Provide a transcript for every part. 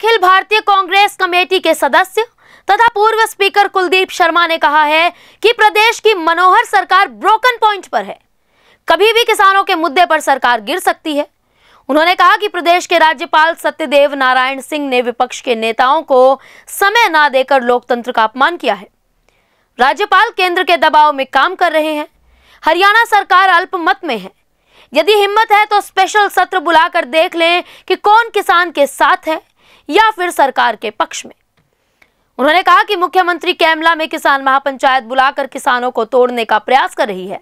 Akhil Bharatiya Congress committee के सदस्य तथा पूर्व स्पीकर कुलदीप शर्मा ने कहा है कि प्रदेश की मनोहर सरकार ब्रोकन पॉइंट पर है। कभी भी किसानों के मुद्दे पर सरकार गिर सकती है। उन्होंने कहा कि प्रदेश के राज्यपाल सत्यदेव नारायण सिंह ने विपक्ष के नेताओं को समय ना देकर लोकतंत्र का अपमान किया है। राज्यपाल केंद्र के दबाव में काम कर रहे हैं। हरियाणा सरकार अल्पमत में है। यदि हिम्मत है तो स्पेशल सत्र बुलाकर देख लें कि कौन किसान के साथ है। या फिर सरकार के पक्ष में। उन्होंने कहा कि मुख्यमंत्री कैमला में किसान महापंचायत बुलाकर किसानों को तोड़ने का प्रयास कर रही है।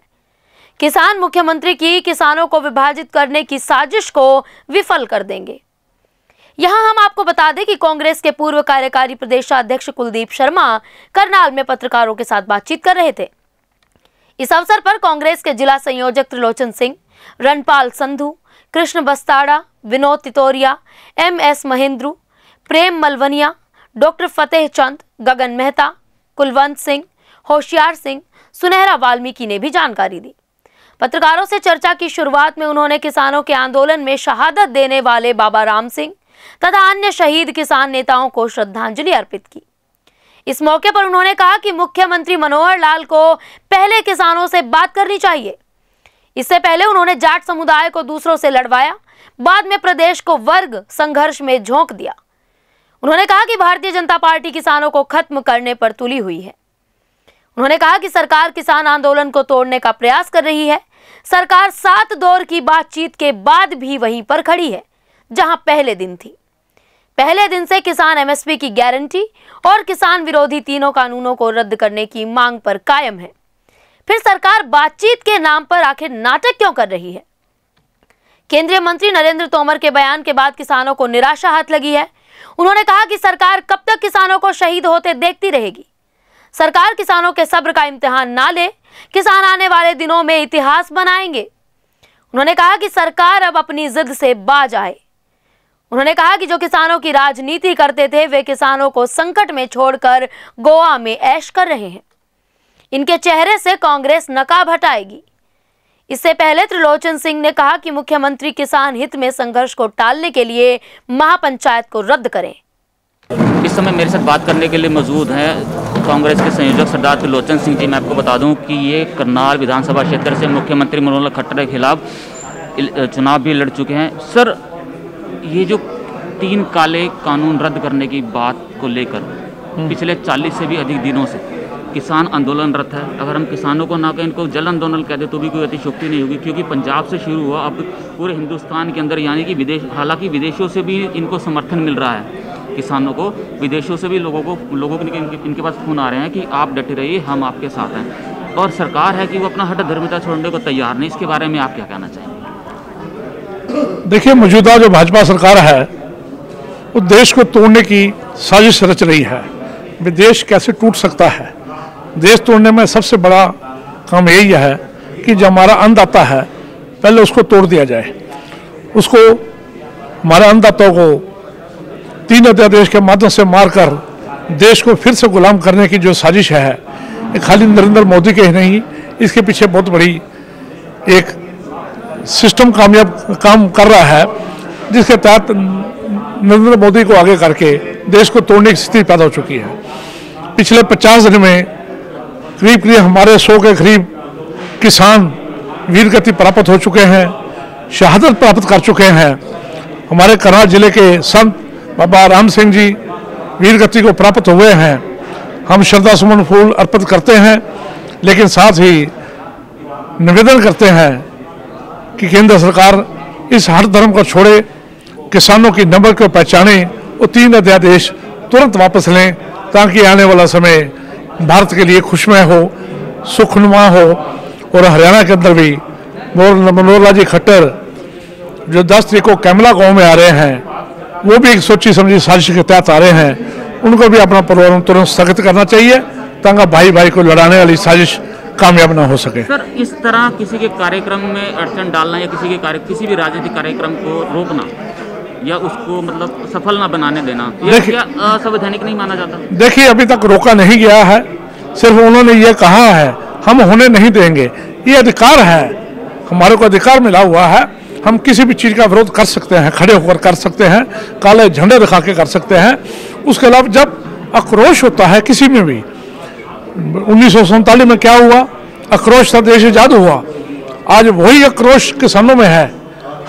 किसान मुख्यमंत्री की किसानों को विभाजित करने की साजिश को विफल कर देंगे। यहाँ हम आपको बता दें कि कांग्रेस के पूर्व कार्यकारी प्रदेशाध्यक्ष कुलदीप शर्मा करनाल में पत्रकारों के साथ बातचीत कर रहे थे। इस अवसर पर कांग्रेस के जिला संयोजक Trilochan Singh, Ranpal Sandhu, Krishan Bastara, Vinod Titoria, M S Mahendru Prem Malwania, doctor Fateh Chand, Gagan Mehta, Kulwant Singh, Hoshiyar Singh, Sunehra Valmiki ने भी जानकारी दी। पत्रकारों से चर्चा की शुरुआत में उन्होंने किसानों के आंदोलन में शहादत देने वाले बाबा राम सिंह तथा अन्य शहीद किसान नेताओं को श्रद्धांजलि अर्पित की। इस मौके पर उन्होंने कहा कि मुख्यमंत्री मनोहर लाल को पहले किसानों से बात करनी चाहिए। इससे पहले उन्होंने जाट समुदाय को दूसरों से लड़वाया, बाद में प्रदेश को वर्ग संघर्ष में झोंक दिया। उन्होंने कहा कि भारतीय जनता पार्टी किसानों को खत्म करने पर तुली हुई है। उन्होंने कहा कि सरकार किसान आंदोलन को तोड़ने का प्रयास कर रही है। सरकार सात दौर की बातचीत के बाद भी वहीं पर खड़ी है, जहाँ पहले दिन थी। पहले दिन से किसान एमएसपी की गारंटी और किसान विरोधी तीनों कानूनों को रद्द करने की मांग पर कायम है। फिर सरकार बातचीत के नाम पर आखिर नाटक क्यों कर रही है? केंद्रीय मंत्री नरेंद्र तोमर के बयान के बाद किसानों को निराशा हाथ लगी है। उन्होंने कहा कि सरकार कब तक किसानों को शहीद होते देखती रहेगी। सरकार किसानों के सब्र का इम्तिहान ना ले, किसान आने वाले दिनों में इतिहास बनाएँगे। उन्होंने कहा कि सरकार अब अपनी जिद से बाज आए। उन्होंने कहा कि जो किसानों की राजनीति करते थे, वे किसानों को संकट में छोड़कर गोवा में ऐश कर रहे हैं। इनके चेहरे से कांग्रेस नकाब हटाएगी। इससे पहले त्रिलोचन सिंह ने कहा कि मुख्यमंत्री किसान हित में संघर्ष को टालने के लिए महापंचायत को रद्द करें। इस समय मेरे साथ बात करने के लिए मौजूद हैं कांग्रेस के संयोजक सरदार त्रिलोचन सिंह जी। मैं आपको बता दूँ कि ये करनाल विधानसभा क्षेत्र से मुख्यमंत्री मनोहर खट्टर के खिलाफ चुनाव भी लड़ चुके हैं। सर ये जो तीन काले कानून रद्द करने की बात को लेकर पिछले 40 से भी अधिक दिनों से किसान आंदोलनरत है। अगर हम किसानों को ना कहें इनको जल आंदोलन कह दे तो भी कोई अतिशोक्ति नहीं होगी क्योंकि पंजाब से शुरू हुआ अब पूरे हिंदुस्तान के अंदर यानी कि विदेश हालाँकि विदेशों से भी इनको समर्थन मिल रहा है किसानों को। विदेशों से भी लोगों को लोगों के इनके, इनके पास फ़ोन आ रहे हैं कि आप डटे रहिए हम आपके साथ हैं। और सरकार है कि वो अपना हट धर्मिता छोड़ने को तैयार नहीं। इसके बारे में आप क्या कहना चाहेंगे? देखिए मौजूदा जो भाजपा सरकार है वो देश को तोड़ने की साजिश रच रही है। विदेश कैसे टूट सकता है? देश तोड़ने में सबसे बड़ा काम यही है कि जो हमारा अन्नदाता है, पहले उसको तोड़ दिया जाए। उसको हमारे अन्नदाताओं को तीन अध्यादेश के माध्यम से मारकर, देश को फिर से गुलाम करने की जो साजिश है ये खाली नरेंद्र मोदी के ही नहीं, इसके पीछे बहुत बड़ी एक सिस्टम कामयाब काम कर रहा है, जिसके तहत नरेंद्र मोदी को आगे करके देश को तोड़ने की स्थिति पैदा हो चुकी है। पिछले 50 दिन में करीब करीब हमारे सौ के करीब किसान वीर गति प्राप्त हो चुके हैं, शहादत प्राप्त कर चुके हैं। हमारे करनाल ज़िले के संत बाबा राम सिंह जी वीर गति को प्राप्त हुए हैं। हम श्रद्धा सुमन फूल अर्पित करते हैं, लेकिन साथ ही निवेदन करते हैं कि केंद्र सरकार इस हर धर्म को छोड़े, किसानों की नंबर को पहचाने और तीन अध्यादेश तुरंत वापस लें, ताकि आने वाला समय भारत के लिए खुशमय हो, सुखनुमा हो और हरियाणा के अंदर भी मनोहर लाल जी खट्टर जो दस तरीक को कैमला गाँव में आ रहे हैं, वो भी एक सोची समझी साजिश के तहत आ रहे हैं। उनको भी अपना परिवार तुरंत स्थगित करना चाहिए, ताकि भाई भाई को लड़ाने वाली साजिश कामयाब ना हो सके। सर, इस तरह किसी के कार्यक्रम में अड़चन डालना या किसी के कार्य किसी भी राजनीतिक कार्यक्रम को रोकना या उसको मतलब सफल ना बनाने देना। क्या असंवैधानिक नहीं माना जाता? देखिए अभी तक रोका नहीं गया है। सिर्फ़ उन्होंने ये कहा है हम होने नहीं देंगे। ये अधिकार है। हमारे को अधिकार मिला हुआ है। हम किसी भी चीज़ का विरोध कर सकते हैं खड़े होकर कर सकते हैं काले झंडे दिखा के कर सकते हैं। उसके अलावा जब आक्रोश होता है किसी में भी उन्नीस में क्या हुआ? आक्रोश था देश आज़ाद हुआ। आज वही आक्रोश किसानों में है।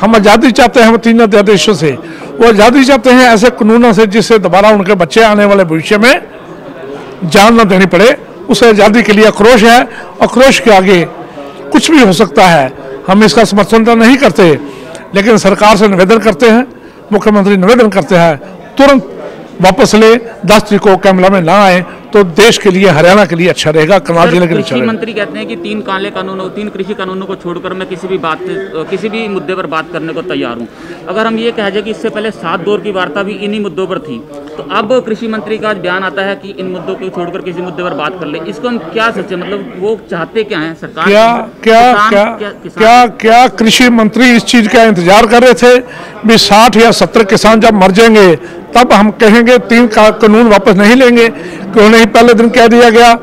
हम आज़ादी चाहते हैं, हम तीन अध्यादेशों से। वो आज़ादी चाहते हैं ऐसे कानूनों से जिससे दोबारा उनके बच्चे आने वाले भविष्य में जान न देनी पड़े। उस आज़ादी के लिए आक्रोश है, आक्रोश के आगे कुछ भी हो सकता है। हम इसका समर्थन तो नहीं करते, लेकिन सरकार से निवेदन करते हैं, मुख्यमंत्री निवेदन करते हैं, तुरंत वापस ले दस तारीख को कैमला में ना आए तो देश के लिए हरियाणा के लिए अच्छा रहेगा करनाल ज़िले के लिए अच्छा रहेगा। मंत्री कहते हैं कि तीन काले कानूनों तीन कृषि कानूनों को छोड़कर मैं किसी भी बात किसी भी मुद्दे पर बात करने को तैयार हूँ। अगर हम ये कह जाए कि इससे पहले सात दौर की वार्ता भी इन्हीं मुद्दों पर थी तो अब कृषि मंत्री का बयान आता है कि इन मुद्दों को छोड़कर किसी मुद्दे पर बात कर ले। इसको हम क्या सोचे? मतलब वो चाहते क्या है? सरकार क्या क्या क्या क्या क्या कृषि मंत्री इस चीज़ का इंतज़ार कर रहे थे? भी साठ या सत्तर किसान जब मर जाएँगे तब हम कहेंगे तीन का कानून वापस नहीं लेंगे। क्यों नहीं? पहले दिन कह दिया गया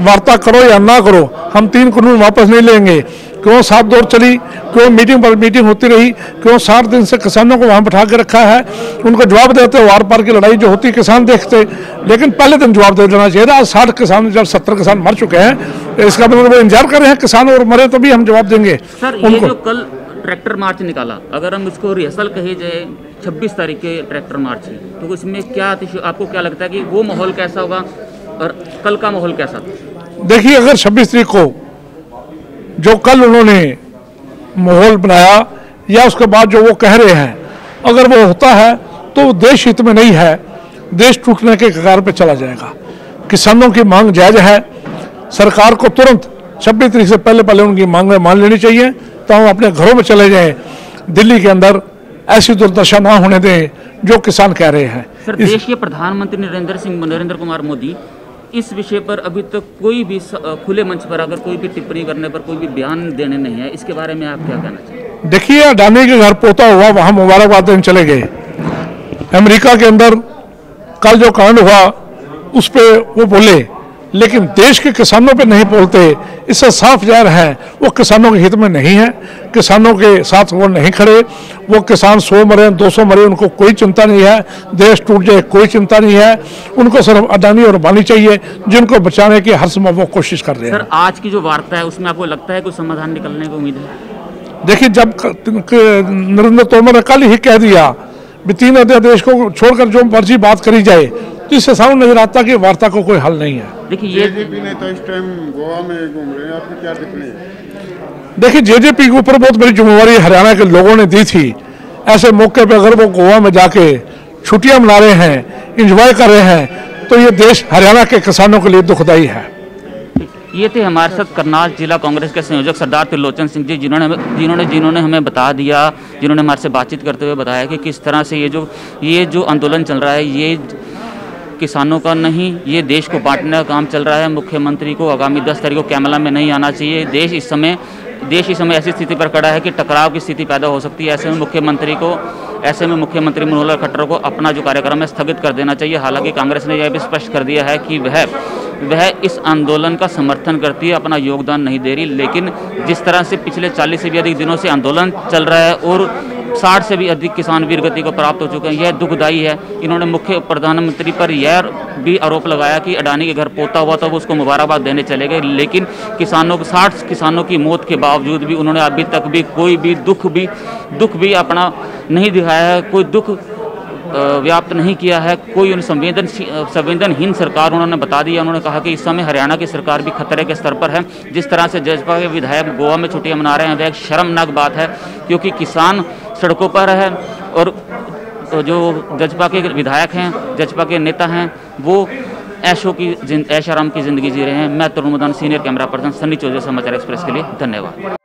वार्ता करो या ना करो हम तीन कानून वापस नहीं लेंगे। क्यों सात दौर चली? क्यों मीटिंग पर मीटिंग होती रही? क्यों साठ दिन से किसानों को वहाँ बैठा के रखा है? उनको जवाब देते वार पार की लड़ाई जो होती किसान देखते। लेकिन पहले दिन जवाब दे देना चाहिए आज साठ किसान जब सत्तर किसान मर चुके हैं तो इसका मतलब वो इंतज़ार कर रहे हैं किसान और मरे तभी हम जवाब देंगे। सर ये जो कल ट्रैक्टर मार्च निकाला। अगर हम इसको रिहर्सल कहे जाए 26 तारीख के ट्रैक्टर मार्च की तो उसमें क्या आपको क्या लगता है कि वो माहौल कैसा होगा और कल का माहौल कैसा था? देखिए, अगर 26 तारीख को जो कल उन्होंने माहौल बनाया, या उसके बाद जो वो कह रहे हैं, अगर वो होता है तो देश हित में नहीं है। देश टूटने के कगार पे चला जाएगा। किसानों की मांग जायज़ है। सरकार को तुरंत 26 तारीख से पहले पहले उनकी मांग में मान लेनी चाहिए। तो हम अपने घरों में चले जाएँ दिल्ली के अंदर ऐसी दुर्दशा ना होने दें जो किसान कह रहे हैं। सर इस- देश के प्रधानमंत्री नरेंद्र सिंह नरेंद्र कुमार मोदी इस विषय पर अभी तक तो कोई भी खुले मंच पर अगर कोई भी टिप्पणी करने पर कोई भी बयान देने नहीं है इसके बारे में आप क्या कहना चाहिए देखिए अडानी के घर पोता हुआ वहाँ मुबारकबाद देने चले गए। अमेरिका के अंदर कल जो कांड हुआ उस पर वो बोले लेकिन देश के किसानों पे नहीं बोलते इससे साफ़ ज़ाहिर है वो किसानों के हित में नहीं है किसानों के साथ वो नहीं खड़े वो किसान सौ मरे दो सौ मरे उनको कोई चिंता नहीं है देश टूट जाए कोई चिंता नहीं है उनको सिर्फ़ अडानी और बानी चाहिए जिनको बचाने की हर समय वो कोशिश कर रहे हैं। सर आज की जो वार्ता है उसमें आपको लगता है कोई समाधान निकलने की उम्मीद है? देखिए जब नरेंद्र तोमर ने कल ही कह दिया तीन अध्यादेश को छोड़कर जो मर्ज़ी बात करी जाए तो इससे सामने नज़र आता कि वार्ता को कोई हल नहीं है। देखिए ये जेजेपी ने तो इस टाइम गोवा में घूम रहे हैं आपको क्या है? देखिए जेजेपी के ऊपर बहुत बड़ी जिम्मेवारी हरियाणा के लोगों ने दी थी। ऐसे मौके पे अगर वो गोवा में जाके छुट्टियाँ मना रहे हैं इंजॉय कर रहे हैं तो ये देश हरियाणा के किसानों के लिए दुखदाई है। ये थे हमारे साथ करनाल जिला कांग्रेस के संयोजक सरदार त्रिलोचन सिंह जी जिन्होंने जिन्होंने जिन्होंने हमें बता दिया जिन्होंने हमारे से बातचीत करते हुए बताया कि किस तरह से ये जो ये जो आंदोलन चल रहा है ये किसानों का नहीं, ये देश को बांटने का काम चल रहा है। मुख्यमंत्री को आगामी दस तारीख को कैमला में नहीं आना चाहिए। देश इस समय, देश इस समय ऐसी स्थिति पर खड़ा है कि टकराव की स्थिति पैदा हो सकती है। ऐसे में मुख्यमंत्री को, ऐसे में मुख्यमंत्री मनोहर खट्टर को अपना जो कार्यक्रम है स्थगित कर देना चाहिए। हालाँकि कांग्रेस ने यह भी स्पष्ट कर दिया है कि वह वह इस आंदोलन का समर्थन करती है, अपना योगदान नहीं दे रही। लेकिन जिस तरह से पिछले 40 से भी अधिक दिनों से आंदोलन चल रहा है और 60 से भी अधिक किसान वीर गति को प्राप्त हो चुके हैं। यह दुखदायी है। इन्होंने मुख्य प्रधानमंत्री पर यह भी आरोप लगाया कि अडानी के घर पोता हुआ था, वो उसको मुबारकबाद देने चले गए। लेकिन किसानों साठ किसानों की मौत के बावजूद भी उन्होंने अभी तक भी कोई भी दुख भी दुख भी अपना नहीं दिखाया है। कोई दुख व्याप्त नहीं किया है। कोई उन संवेदन, संवेदनहीन सरकार उन्होंने बता दी है। उन्होंने कहा कि इस समय हरियाणा की सरकार भी खतरे के स्तर पर है। जिस तरह से जजपा के विधायक गोवा में छुट्टियाँ मना रहे हैं वह एक शर्मनाक बात है, क्योंकि किसान सड़कों पर है और जो जजपा के विधायक हैं, जजपा के नेता हैं, वो ऐशो की ऐश आराम की ज़िंदगी जी रहे हैं। मैं Tarun Madan, senior camera person, Sunny Chaudhary, Samachar Express के लिए धन्यवाद।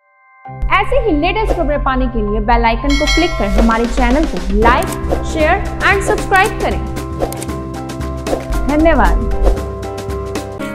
ऐसे ही लेटेस्ट खबरें पाने के लिए बेल आइकन को क्लिक कर हमारे चैनल को लाइक, शेयर एंड सब्सक्राइब करें। धन्यवाद।